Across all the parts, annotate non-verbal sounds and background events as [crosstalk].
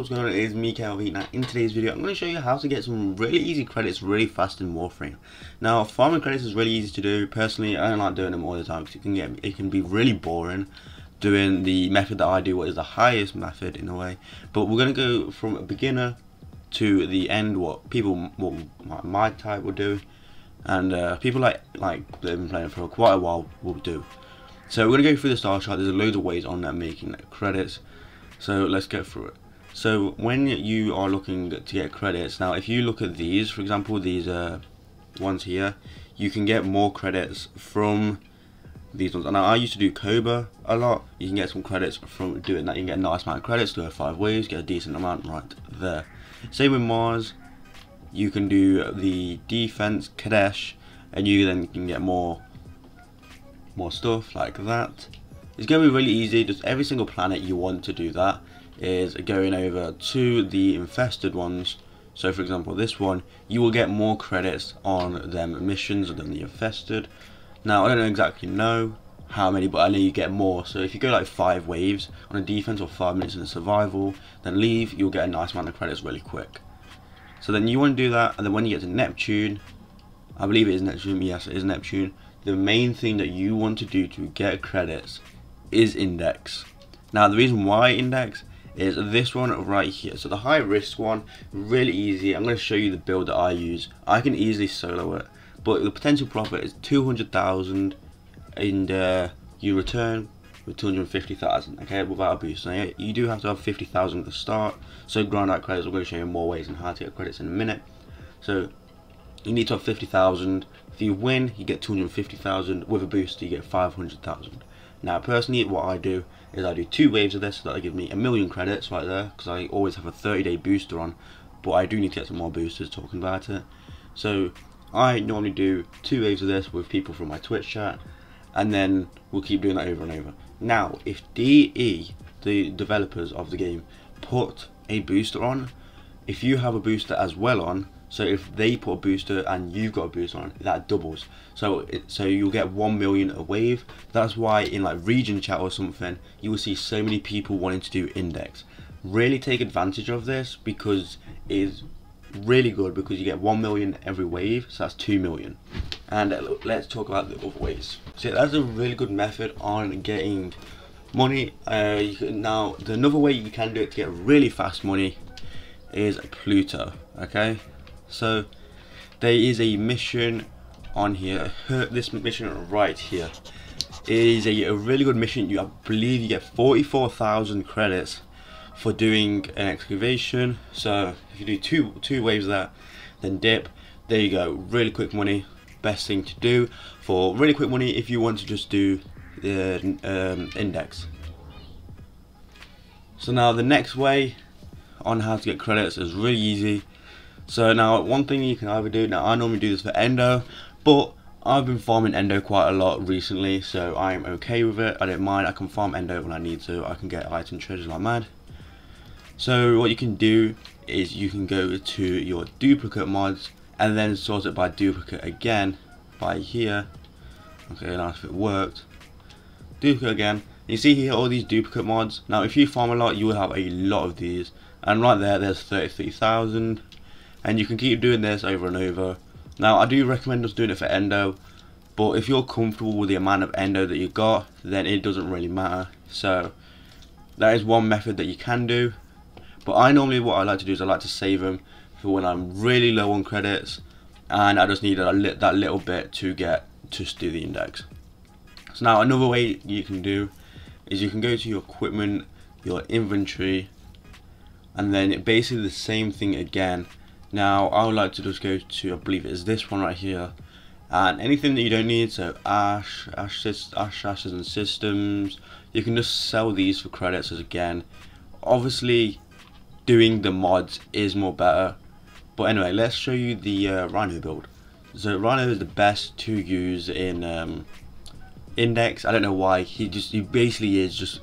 what's going on? It is me, KRV. Now, in today's video, I'm going to show you how to get some really easy credits really fast in Warframe. Now, farming credits is really easy to do. Personally, I don't like doing them all the time because it can get it can be really boring doing the method that I do, what is the highest method in a way. But we're going to go from a beginner to the end, what people, what my type will do, and uh, people like like they've been playing for quite a while will do. So we're going to go through the star chart. There's loads of ways on that making credits. So let's get through it. So when you are looking to get credits, now if you look at these, for example, these uh, ones here, you can get more credits from these ones. And I used to do Cobra a lot. You can get some credits from doing that. You can get a nice amount of credits, do it five ways, get a decent amount right there. Same with Mars. You can do the defense Kadesh, and you then can get more more stuff like that. It's going to be really easy, just every single planet you want to do that is going over to the infested ones. So for example this one, you will get more credits on them missions than the infested. Now I don't exactly know how many, but I know you get more. So if you go like five waves on a defense or five minutes in a survival, then leave, you'll get a nice amount of credits really quick. So then you want to do that, and then when you get to Neptune, I believe it is Neptune, yes it is Neptune, the main thing that you want to do to get credits is index. Now the reason why index is this one right here. So the high risk one, really easy. I'm going to show you the build that I use. I can easily solo it, but the potential profit is 200,000 and uh, you return with 250,000 okay without a boost now you do have to have 50,000 at the start so grind out credits I'm going to show you more ways on how to get credits in a minute so you need to have 50,000 if you win you get 250,000 with a boost you get 500,000 now personally what I do is I do two waves of this so that'll give me a million credits right there because I always have a 30 day booster on but I do need to get some more boosters talking about it so I normally do two waves of this with people from my Twitch chat and then we'll keep doing that over and over. Now if DE, the developers of the game, put a booster on, if you have a booster as well on so if they put a booster and you've got a booster on, that doubles. So it, so you'll get 1 million a wave. That's why in like region chat or something, you will see so many people wanting to do index. Really take advantage of this because it is really good because you get 1 million every wave, so that's 2 million. And uh, let's talk about the other ways. So that's a really good method on getting money. Uh, can, now, the another way you can do it to get really fast money is Pluto, okay? So there is a mission on here. This mission right here is a, a really good mission. You I believe you get 44,000 credits for doing an excavation. So if you do two two waves of that, then dip. There you go. Really quick money. Best thing to do for really quick money if you want to just do the um, index. So now the next way on how to get credits is really easy so now one thing you can either do, now I normally do this for endo, but I've been farming endo quite a lot recently, so I'm okay with it. I don't mind, I can farm endo when I need to, I can get Ayatan treasures like mad. So what you can do is you can go to your duplicate mods and then sort it by duplicate again by here. Okay, nice if it worked. Duplicate again. You see here all these duplicate mods. Now if you farm a lot, you will have a lot of these. And right there, there's 33,000 and you can keep doing this over and over. Now I do recommend us doing it for endo but if you're comfortable with the amount of endo that you got then it doesn't really matter. So that is one method that you can do. But I normally what I like to do is I like to save them for when I'm really low on credits and I just need a that little bit to get to do the index. So now another way you can do is you can go to your equipment your inventory and then basically the same thing again now I would like to just go to, I believe it is this one right here. And anything that you don't need, so Ash, Ash, Ash Ashes and Systems, you can just sell these for credits as again. Obviously, doing the mods is more better. But anyway, let's show you the uh, Rhino build. So Rhino is the best to use in um, Index. I don't know why. He just he basically is just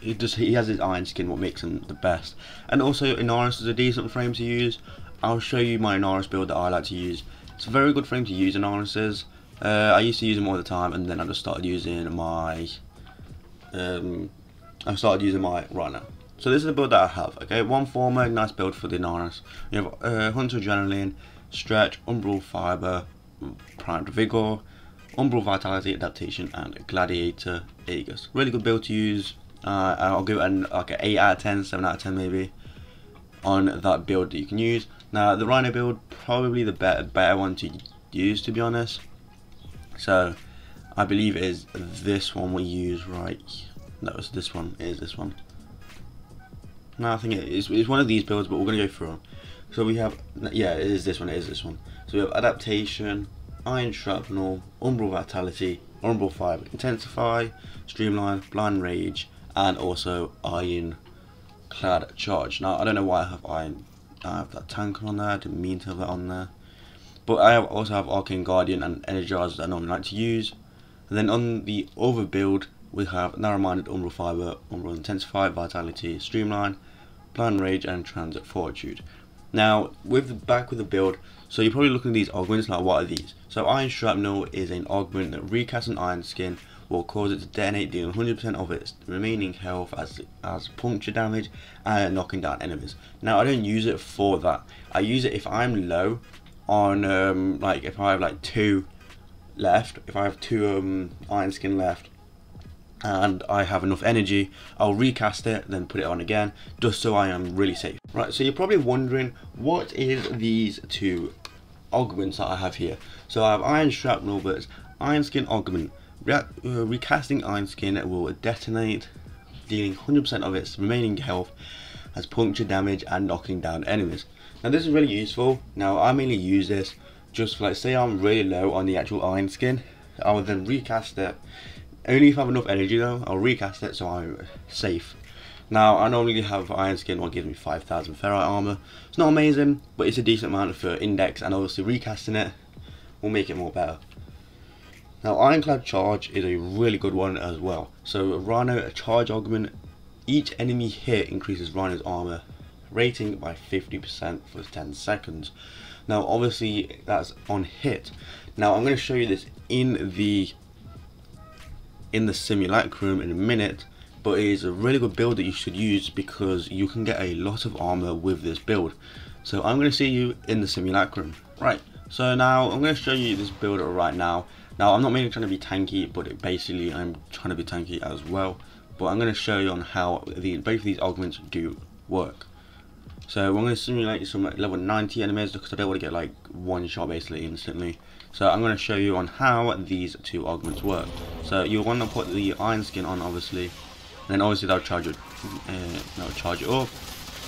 he just he has his iron skin what makes him the best. And also Inaros is a decent frame to use. I'll show you my Inaros build that I like to use. It's a very good frame to use Inaros uh, I used to use them all the time and then I just started using my um, I started using my Rhino. So this is the build that I have. Okay, one Forma, nice build for the Nanas. You have uh, Hunter Adrenaline, Stretch, Umbral Fiber, Primed Vigor, Umbral Vitality Adaptation, and Gladiator Aegis. Really good build to use. Uh, I'll give it an, like an 8 out of 10, 7 out of 10 maybe on that build that you can use. Now the Rhino build probably the better better one to use to be honest. So I believe it is this one we use right. No, it's this one. It is this one. No, I think it is. It's one of these builds, but we're gonna go through them. So we have, yeah, it is this one. It is this one. So we have adaptation, iron shrapnel, umbral vitality, umbral fiber, intensify, streamline, blind rage, and also iron clad charge. Now I don't know why I have iron. I have that tank on there. I didn't mean to have that on there. But I also have Arcane Guardian and Energize that I normally like to use. And then on the other build, we have Narrow-Minded Umbral Fiber, Umbral Intensify, Vitality, Streamline, Blind Rage, and Transient Fortitude. Now, with the back with the build, so you're probably looking at these augments, like what are these? So Iron Shrapnel is an augment that recasts an iron skin will cause it to detonate dealing 100% of its remaining health as, as puncture damage and knocking down enemies. Now I don't use it for that. I use it if I'm low on um, like if I have like two left, if I have two um, iron skin left and I have enough energy, I'll recast it, then put it on again, just so I am really safe. Right, so you're probably wondering, what is these two augments that I have here? So I have Iron Shrapnel, but Iron Skin Augment. Re uh, recasting Iron Skin will detonate, dealing 100% of its remaining health as puncture damage and knocking down enemies. Now this is really useful. Now I mainly use this just for like say I'm really low on the actual Iron Skin, I will then recast it. Only if I have enough energy though, I'll recast it so I'm safe. Now, I normally have Iron Skin, what gives me 5,000 Ferrite armor. It's not amazing, but it's a decent amount for index, and obviously recasting it will make it more better. Now, Ironclad Charge is a really good one as well. So, Rhino, a charge augment, each enemy hit increases Rhino's armor rating by 50% for 10 seconds. Now, obviously, that's on hit. Now, I'm going to show you this in the in the simulacrum in a minute but it is a really good build that you should use because you can get a lot of armor with this build so I'm going to see you in the simulacrum right so now I'm going to show you this build right now now I'm not mainly trying to be tanky but basically I'm trying to be tanky as well but I'm going to show you on how the, both of these augments do work so we're going to simulate some level 90 enemies because I don't want to get like one shot basically instantly so I'm going to show you on how these two augments work. So you'll want to put the iron skin on obviously, and then obviously that'll charge it, uh, that'll charge it up.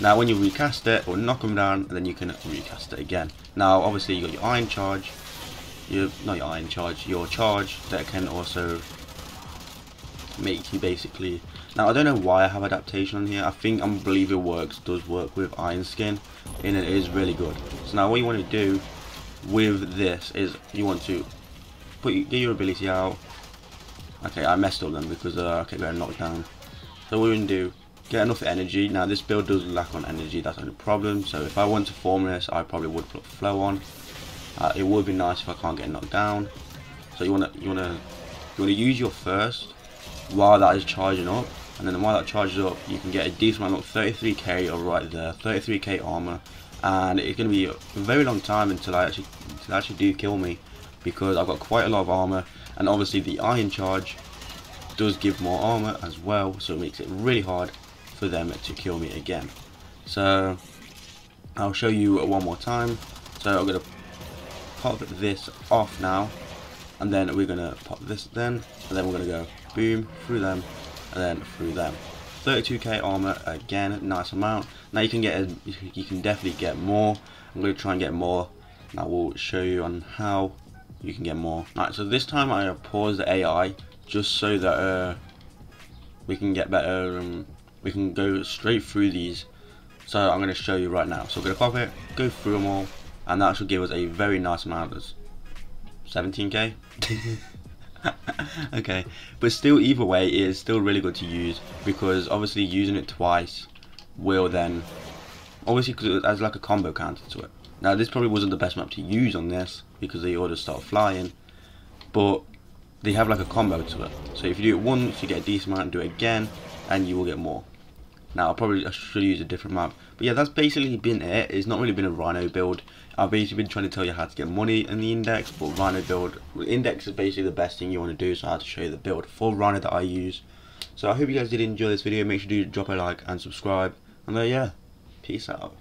Now when you recast it or knock them down, then you can recast it again. Now obviously you got your iron charge, your not your iron charge, your charge that can also make you basically. Now I don't know why I have adaptation on here. I think I believe it works, does work with iron skin, and it is really good. So now what you want to do with this is you want to put get your ability out. Okay, I messed up then because uh, okay, we're knocked down. So what we're gonna do, get enough energy. Now this build does lack on energy, that's not a problem. So if I want to form this, I probably would put flow on. Uh, it would be nice if I can't get knocked down. So you wanna you wanna you wanna use your first while that is charging up, and then while that charges up, you can get a decent amount of 33k or right there, 33k armor. And it's going to be a very long time until I actually until I actually do kill me because I've got quite a lot of armor. And obviously the iron charge does give more armor as well so it makes it really hard for them to kill me again. So I'll show you one more time. So I'm to pop this off now and then we're going to pop this then and then we're going to go boom through them and then through them. 32k armor again nice amount. Now you can get a, you can definitely get more. I'm going to try and get more. Now I will show you on how you can get more. Alright, so this time I pause the AI just so that uh, we can get better um, we can go straight through these. So I'm going to show you right now. So I'm going to pop it go through them all and that should give us a very nice amount of 17k [laughs] okay, but still, either way, it is still really good to use because obviously using it twice will then, obviously, because it has like a combo counter to it. Now, this probably wasn't the best map to use on this because they orders start flying, but they have like a combo to it. So if you do it once, you get a decent amount, do it again, and you will get more. Now I probably I should use a different map. But yeah, that's basically been it. It's not really been a Rhino build. I've basically been trying to tell you how to get money in the index, but Rhino build index is basically the best thing you want to do. So I had to show you the build for Rhino that I use. So I hope you guys did enjoy this video. Make sure to drop a like and subscribe. And uh, yeah, peace out.